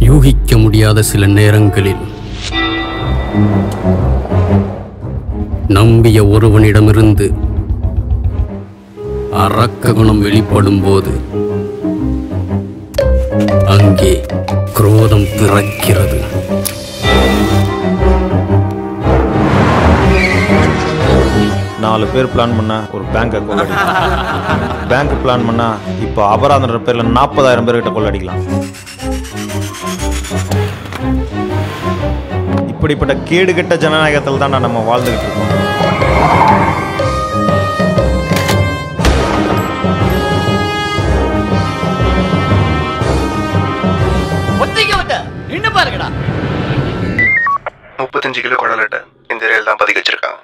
யூகிக்க முடியாத சில நேரங்களில் நம்பிய ஒருவனிடமிருந்து அரக்க குணம் வெளிப்படும் போது அங்கே குரோதம் பிறக்கிறது. நாலு பேர் பிளான் பண்ணா ஒரு பேங்க் அக்கௌண்ட் பேங்க் பிளான் பண்ணா இப்போ அபராதன்ற பேர்ல நாற்பதாயிரம் பேர்கிட்ட கொள்ளடிக்கலாம் இப்படிப்பட்ட கேடுகட்ட ஜனநாயகத்தில் தான் நம்ம வாழ்ந்துகிட்டு இருக்கோம். முப்பத்தஞ்சு கிலோ குடலட்டை இந்த ரயில் தான் பதுக்கி வச்சிருக்காங்க.